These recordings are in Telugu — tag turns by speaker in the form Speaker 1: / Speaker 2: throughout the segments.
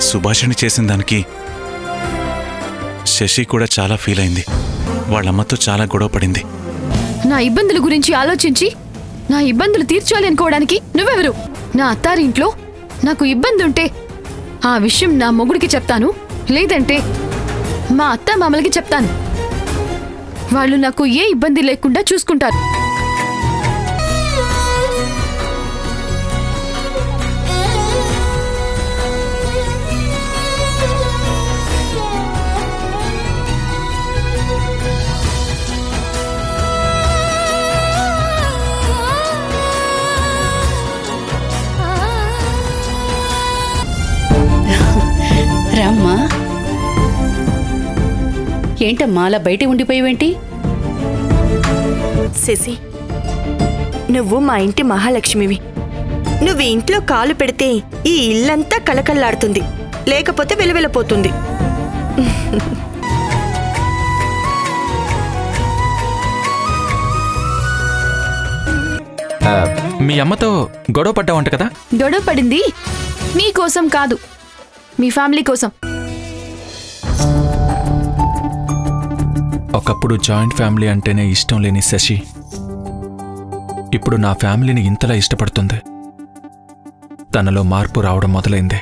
Speaker 1: సుభాషిణి చేసిన దానికి శశి కూడా చాలా ఫీల్ అయింది. వాళ్ళమ్మతో చాలా గొడవ పడింది.
Speaker 2: నా ఇబ్బందుల గురించి ఆలోచించి నా ఇబ్బందులు తీర్చాలి అనుకోవడానికి నువ్వెవరు? నా అత్తారింట్లో నాకు ఇబ్బంది ఉంటే ఆ విషయం నా మొగుడికి చెప్తాను లేదంటే మా అత్త మామలకి చెప్తాను. వాళ్ళు నాకు ఏ ఇబ్బంది లేకుండా చూసుకుంటారు.
Speaker 3: ఏంటమ్మా అలా బయట ఉండిపోయావేంటి?
Speaker 4: శశి నువ్వు మా ఇంటి మహాలక్ష్మివి. నువ్వు ఇంట్లో కాలు పెడితే ఈ ఇల్లంతా కలకల్లాడుతుంది లేకపోతే వెలువెలపోతుంది.
Speaker 5: ఆ, మీ అమ్మతో గొడవ పడ్డావంట కదా?
Speaker 2: గొడవ పడింది. మీ కోసం కాదు. మీ ఫ్యామిలీ కోసం.
Speaker 5: ఒకప్పుడు జాయింట్ ఫ్యామిలీ అంటేనే ఇష్టం లేని శశి. ఇప్పుడు నా ఫ్యామిలీని ఇంతలా ఇష్టపడుతుంది. తనలో మార్పు రావడం మొదలైంది.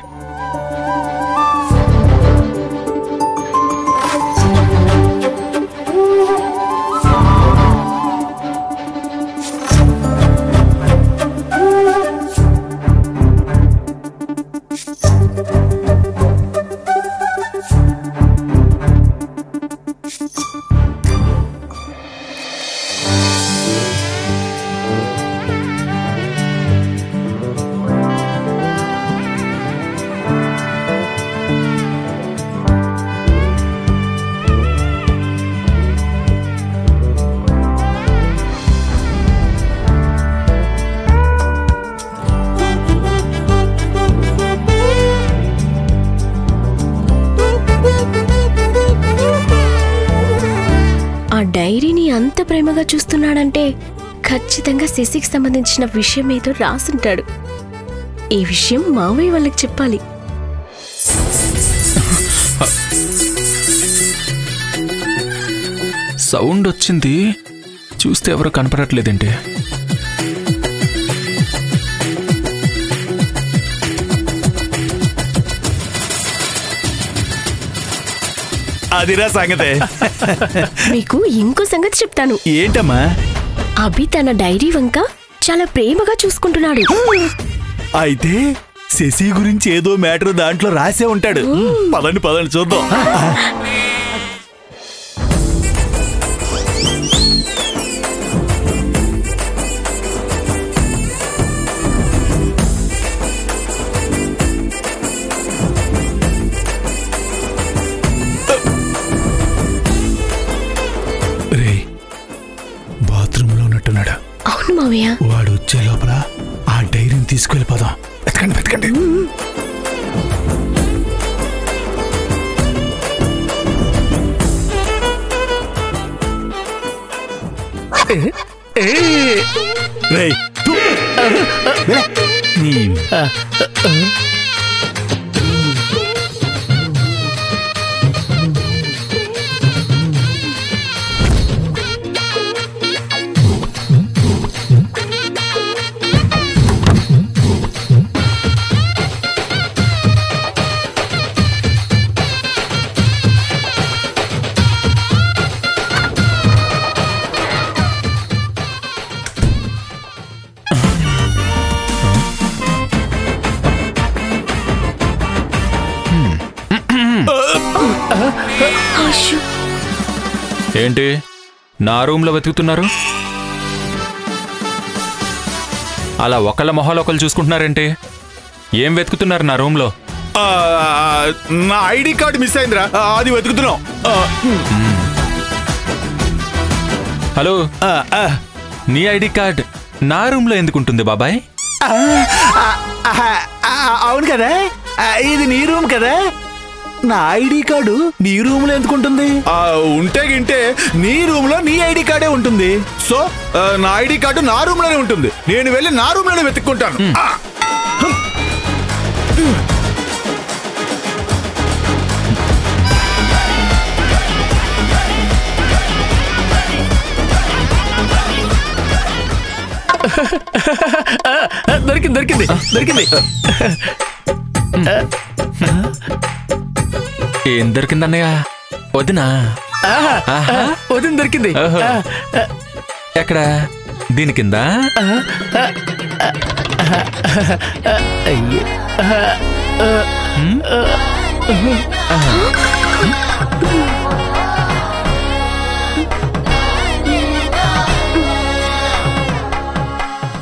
Speaker 6: ప్రేమగా చూస్తున్నాడంటే ఖచ్చితంగా శశికి సంబంధించిన విషయం ఏదో రాసుంటాడు. ఈ విషయం మావయ్య వాళ్ళకి చెప్పాలి.
Speaker 5: సౌండ్ వచ్చింది చూస్తే ఎవరు కనపడట్లేదంటే.
Speaker 7: అదిరా సంగతే.
Speaker 6: మీకు ఇంకో సంగతి చెప్తాను.
Speaker 7: ఏంటమ్మా?
Speaker 6: అభి తన డైరీ వంక చాలా ప్రేమగా చూసుకుంటున్నాడు.
Speaker 7: అయితే శశి గురించి ఏదో మ్యాటర్ దాంట్లో రాసే ఉంటాడు. పదండి పదండి చూద్దాం.
Speaker 6: మావయ్య?
Speaker 7: వాడు వచ్చే లోపల ఆ డైరీని తీసుకెళ్ళిపోదాం వెతకండి వెతకండి. నీ-
Speaker 5: ఏంటి? నా రూమ్లో వెతుకుతున్నారు? అలా ఒకళ్ళ మొహాలు ఒకళ్ళు చూసుకుంటున్నారేంటి? ఏం వెతుకుతున్నారు నా రూమ్లో?
Speaker 7: నా ఐడి కార్డు మిస్ అయిందిరా. అది వెతుకుతున్నాం.
Speaker 5: హలో. నీ ఐడి కార్డ్ నా రూమ్లో ఎందుకుంటుంది బాబాయ్?
Speaker 7: అవును కదా. ఇది నీ రూమ్ కదా. నా ఐడి కార్డు నీ రూమ్లో ఎందుకుంటుంది ఉంటే గింటే నీ రూమ్లో నీ ఐడి కార్డే ఉంటుంది. సో నా ఐడి కార్డు నా రూమ్లోనే ఉంటుంది. నేను వెళ్ళి నా రూమ్లోనే వెతుక్కుంటాను
Speaker 5: దొరికింది దొరికింది దొరికింది. ఏం దొరికింది అన్నయ్య? వదినా.
Speaker 8: వదిన దొరికింది.
Speaker 5: ఓహో. ఎక్కడ? దీని కింద.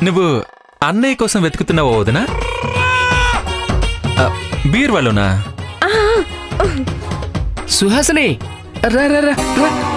Speaker 5: నువ్వు అన్నయ్య కోసం వెతుకుతున్నావా వదినా? ఆ,
Speaker 8: सुहासनी रह रह रह रह